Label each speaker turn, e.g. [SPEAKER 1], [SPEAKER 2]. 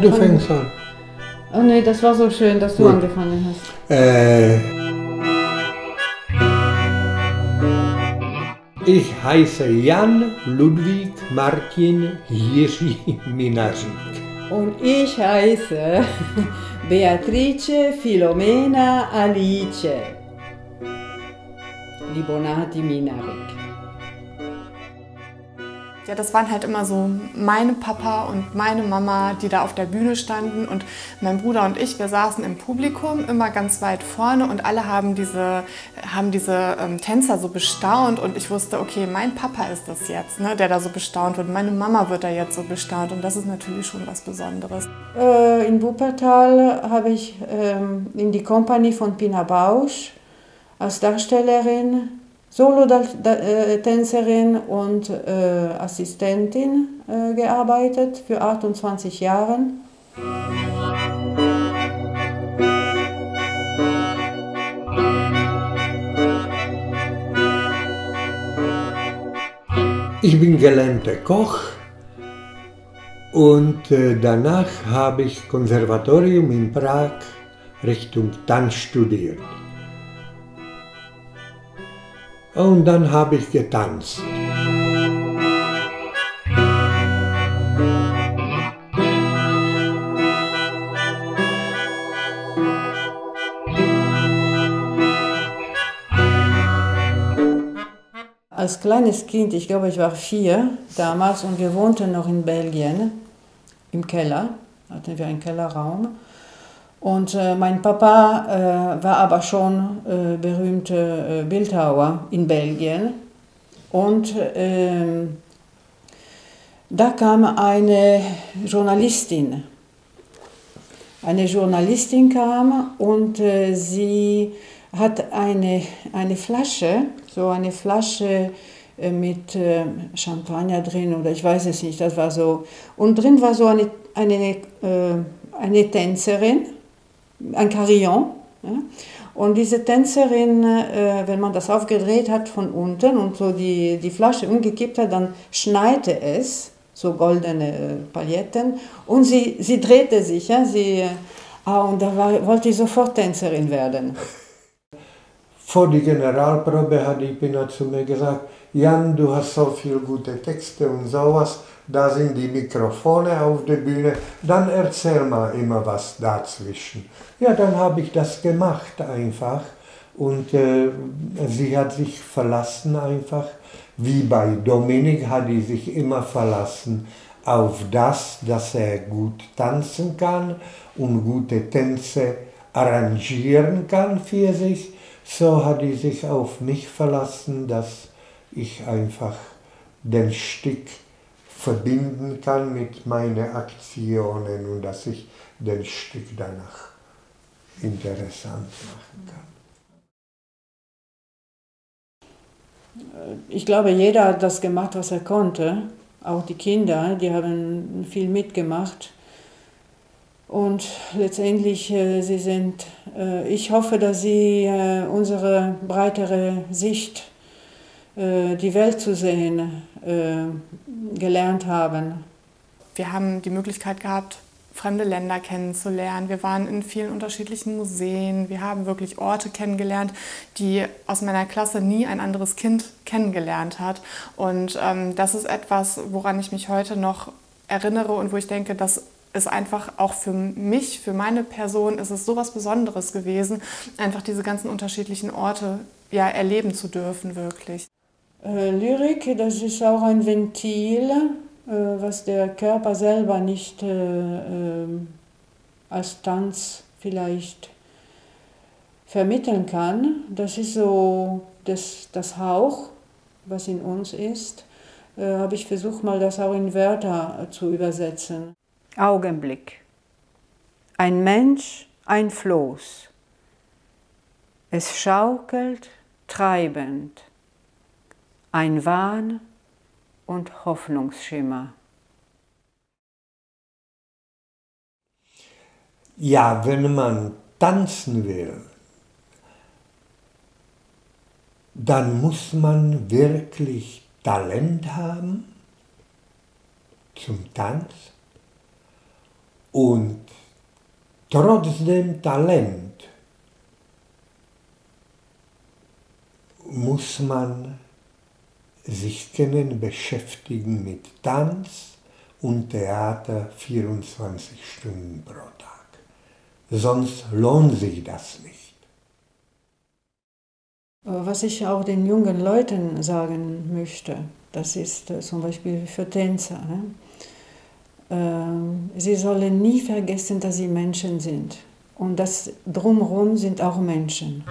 [SPEAKER 1] du fängst an.
[SPEAKER 2] Oh nee, das war so schön, dass du
[SPEAKER 1] Gut.
[SPEAKER 2] angefangen hast.
[SPEAKER 1] Äh, ich heiße Jan Ludwig Martin Jiří Minarik.
[SPEAKER 2] Und ich heiße Beatrice Filomena Alice Libonati Minarik.
[SPEAKER 3] Ja, das waren halt immer so meine Papa und meine Mama, die da auf der Bühne standen. Und mein Bruder und ich, wir saßen im Publikum immer ganz weit vorne und alle haben diese, haben diese ähm, Tänzer so bestaunt. Und ich wusste, okay, mein Papa ist das jetzt, ne, der da so bestaunt wird, meine Mama wird da jetzt so bestaunt. Und das ist natürlich schon was Besonderes.
[SPEAKER 2] Äh, in Wuppertal habe ich ähm, in die Kompanie von Pina Bausch als Darstellerin, Solo-Tänzerin und äh, Assistentin äh, gearbeitet für 28 Jahre.
[SPEAKER 1] Ich bin gelernter Koch und äh, danach habe ich Konservatorium in Prag Richtung Tanz studiert. Und dann habe ich getanzt.
[SPEAKER 2] Als kleines Kind, ich glaube, ich war vier damals und wir wohnten noch in Belgien im Keller, hatten wir einen Kellerraum. Und äh, mein Papa äh, war aber schon äh, berühmter Bildhauer in Belgien. Und ähm, da kam eine Journalistin. Eine Journalistin kam und äh, sie hat eine, eine Flasche, so eine Flasche äh, mit äh, Champagner drin oder ich weiß es nicht, das war so. Und drin war so eine, eine, eine Tänzerin, ein Carillon. Ja? Und diese Tänzerin, äh, wenn man das aufgedreht hat von unten und so die, die Flasche umgekippt hat, dann schneite es, so goldene äh, Pailletten, und sie, sie drehte sich. Ja? Sie, ah, und da war, wollte ich sofort Tänzerin werden.
[SPEAKER 1] Vor der Generalprobe hat die Pina zu mir gesagt, Jan, du hast so viele gute Texte und sowas, da sind die Mikrofone auf der Bühne, dann erzähl mal immer was dazwischen. Ja, dann habe ich das gemacht einfach und äh, sie hat sich verlassen einfach, wie bei Dominik hat die sich immer verlassen auf das, dass er gut tanzen kann und gute Tänze arrangieren kann für sich. So hat die sich auf mich verlassen, dass ich einfach den Stück verbinden kann mit meinen Aktionen und dass ich den Stück danach interessant machen kann.
[SPEAKER 2] Ich glaube, jeder hat das gemacht, was er konnte. Auch die Kinder, die haben viel mitgemacht. Und letztendlich, äh, sie sind, äh, ich hoffe, dass sie äh, unsere breitere Sicht, die Welt zu sehen, gelernt haben.
[SPEAKER 3] Wir haben die Möglichkeit gehabt, fremde Länder kennenzulernen. Wir waren in vielen unterschiedlichen Museen. Wir haben wirklich Orte kennengelernt, die aus meiner Klasse nie ein anderes Kind kennengelernt hat. Und ähm, das ist etwas, woran ich mich heute noch erinnere und wo ich denke, dass ist einfach auch für mich, für meine Person, ist es so was Besonderes gewesen, einfach diese ganzen unterschiedlichen Orte ja erleben zu dürfen, wirklich.
[SPEAKER 2] Äh, Lyrik, das ist auch ein Ventil, äh, was der Körper selber nicht äh, als Tanz vielleicht vermitteln kann. Das ist so das, das Hauch, was in uns ist. Habe ich versucht, mal das auch in Wörter zu übersetzen. Augenblick. Ein Mensch, ein Floß. Es schaukelt treibend. Ein Wahn und Hoffnungsschimmer.
[SPEAKER 1] Ja, wenn man tanzen will, dann muss man wirklich Talent haben zum Tanz Und trotzdem Talent muss man sich können beschäftigen mit Tanz und Theater 24 Stunden pro Tag. Sonst lohnt sich das nicht.
[SPEAKER 2] Was ich auch den jungen Leuten sagen möchte, das ist äh, zum Beispiel für Tänzer. Ne? Ähm, sie sollen nie vergessen, dass sie Menschen sind. Und das drumherum sind auch Menschen.